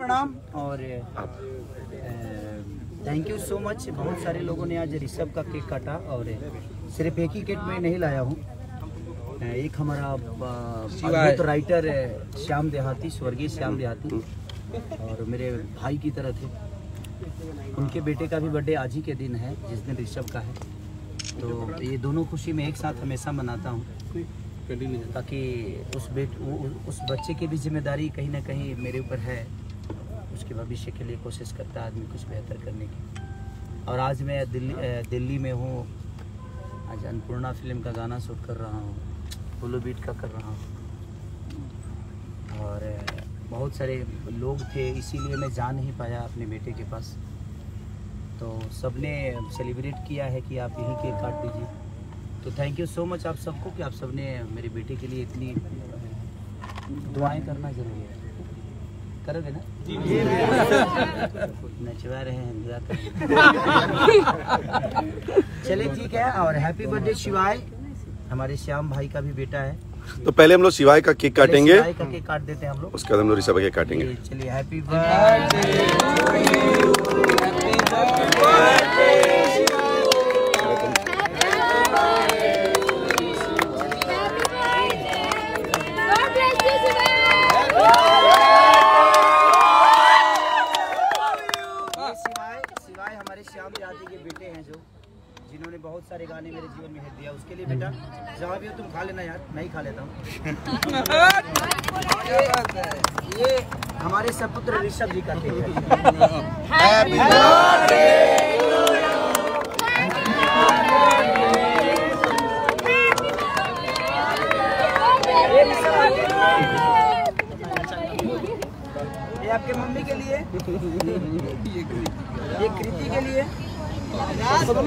प्रणाम। और thank you so much बहुत सारे लोगों ने आज ऋषभ का केक काटा और सिर्फ़ एक ही केक मैं नहीं लाया हूँ। एक हमारा अद्भुत राइटर अ, श्याम देहाती स्वर्गीय श्याम देहाती और मेरे भाई की तरह थे। उनके बेटे का भी बर्थडे आज ही के दिन है जिस दिन ऋषभ का है। तो ये दोनों खुशी मैं एक साथ हमेशा मनाता हूँ। ताकि उस बेट उ- उस बच्चे की भी ज़िम्मेदारी कहीं ना कहीं मेरे ऊपर है। उसके भविष्य के लिए कोशिश करता है आदमी कुछ बेहतर करने की। और आज मैं दिल्ली दिल्ली में हूँ। आज अन्नपूर्णा फ़िल्म का गाना शूट कर रहा हूँ। पुलू बीट का कर रहा हूँ। और बहुत सारे लोग थे इसीलिए मैं जा नहीं पाया अपने बेटे के पास। तो सबने सेलिब्रेट किया है कि आप यहीं केक काट दीजिए। तो थैंक यू सो मच आप सबको कि आप सबने मेरे बेटे के लिए इतनी दुआएँ करना ज़रूरी है। करोगे ना? नचवा रहे हैं दुआ। चलिए ठीक है और हैप्पी बर्थडे शिवाय। हमारे श्याम भाई का भी बेटा है। तो पहले हम लोग शिवाय का केक काटेंगे। का केक काट देते हैं हम लोग। उसके बाद हम लोग ऋषभ का केक काटेंगे। चलिए, चलिए हैप्पी बर्थडे सिवाय हमारे श्याम जाति के बेटे हैं जो जिन्होंने बहुत सारे गाने मेरे जीवन में हिट दिया। उसके लिए बेटा जहाँ भी हो तुम खा लेना यार मैं ही खा लेता हूँ। ये, ये हमारे सपुत्र ऋषभ जी का आपके मम्मी के लिए, ये कृति के लिए।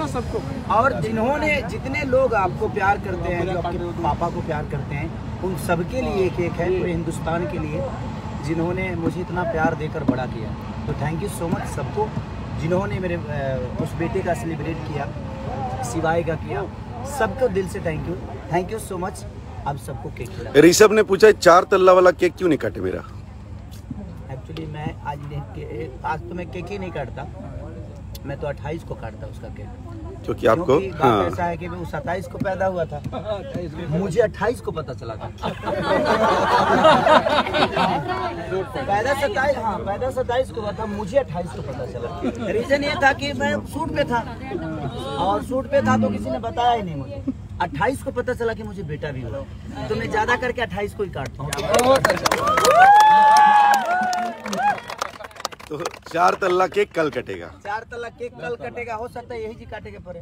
सबको और जिन्होंने जितने लोग आपको प्यार करते हैं, जो आपके पापा को प्यार करते हैं, उन सबके लिए एक एक है, पूरे हिंदुस्तान के लिए, जिन्होंने मुझे इतना प्यार देकर बड़ा किया। तो थैंक यू सो मच सबको, जिन्होंने मेरे उस बेटे का सेलिब्रेट किया सिवाय का किया, सबको दिल से thank you thank you so much आप सबको केक ऋषभ ने पूछा, चार तल्ला वाला केक क्यों नहीं काटे मेरा? एक्चुअली मैं आज नहीं के- आज तो मैं केक ही नहीं काटता। मैं तो 28 को काटता उसका केक क्योंकि आपको हाँ। ऐसा है कि मैं 27 को पैदा हुआ था। मुझे 28 को पता चला था। पैदा 27 हाँ पैदा 27 को हुआ था मुझे 28 को पता चला। रीजन ये था कि मैं सूट पे था। और सूट पे था तो किसी ने बताया ही नहीं मुझे। 28 को पता चला कि मुझे बेटा भी हुआ। तो मैं ज़्यादा करके 28 को ही काटता हूँ। तो चार तल्ला केक कल कटेगा। चार तला केक कल कटेगा हो सकता है यही जी काटे के पड़े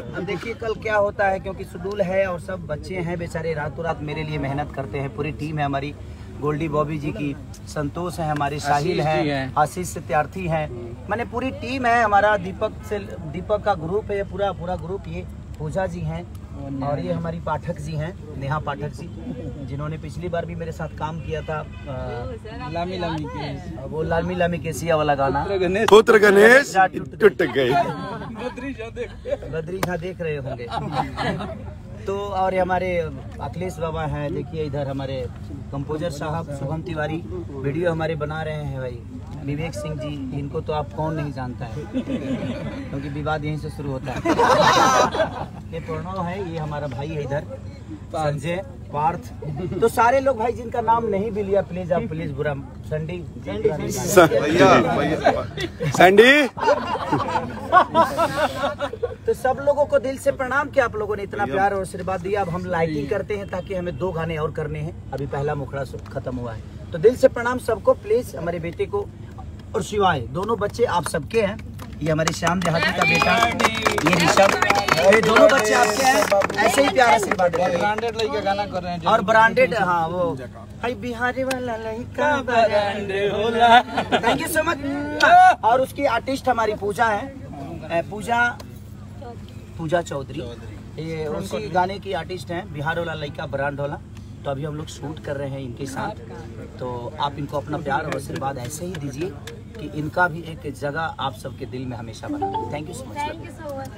अब देखिए कल क्या होता है क्योंकि शेड्यूल है और सब बच्चे हैं बेचारे रातों रात मेरे लिए मेहनत करते हैं। पूरी टीम है हमारी गोल्डी बॉबी जी की संतोष है हमारी साहिल है आशीष सत्यार्थी है। मैंने पूरी टीम है हमारा दीपक से दीपक का ग्रुप है पूरा पूरा ग्रुप ये पूजा जी हैं। और ये हमारी पाठक जी हैं नेहा पाठक जी जिन्होंने पिछली बार भी मेरे साथ काम किया था लामी लामी के वो लालमी लामी केसिया वाला गाना। पुत्र गणेश। टूट गए बद्री झा देख। रहे होंगे। तो और ये हमारे अखिलेश बाबा हैं देखिए इधर हमारे कंपोजर साहब शुभम तिवारी वीडियो हमारे बना रहे हैं भाई। विवेक सिंह जी इनको तो आप कौन नहीं जानता है क्योंकि विवाद यहीं से शुरू होता है। ये प्रणव है ये हमारा भाई है इधर संजय पार्थ। तो सारे लोग भाई जिनका नाम नहीं भी लिया प्लीज़ आप प्लीज़ बुरा संडी भैया भैया तो सब लोगों को दिल से प्रणाम कि आप लोगों ने इतना प्यार और आशीर्वाद दिया। अब हम लाइटिंग करते हैं ताकि हमें दो गाने और करने हैं। अभी पहला मुखड़ा खत्म हुआ है। तो दिल से प्रणाम सबको प्लीज़ हमारे बेटे को और शिवाय। दोनों बच्चे आप सबके हैं। ये हमारे श्याम देहाती का बेटा। ये ऋषभ। ये दोनों बच्चे आपके हैं। ऐसे ही प्यार आशीर्वाद हैं। ब्रांडेड लड़का गाना कर रहे हैं और ब्रांडेड हाँ वो। हाय बिहारी वाला लड़का ब्रांडेड होला। थैंक यू सो मच और उसकी आर्टिस्ट हमारी पूजा है। पूजा पूजा चौधरी। ये उसी गाने की आर्टिस्ट हैं। बिहार वाला लड़का ब्रांड वाला तो अभी हम लोग शूट कर रहे हैं इनके साथ। तो आप इनको अपना प्यार और आशीर्वाद ऐसे ही दीजिए। कि इनका भी एक जगह आप सबके दिल में हमेशा बना thank you so much thank you so much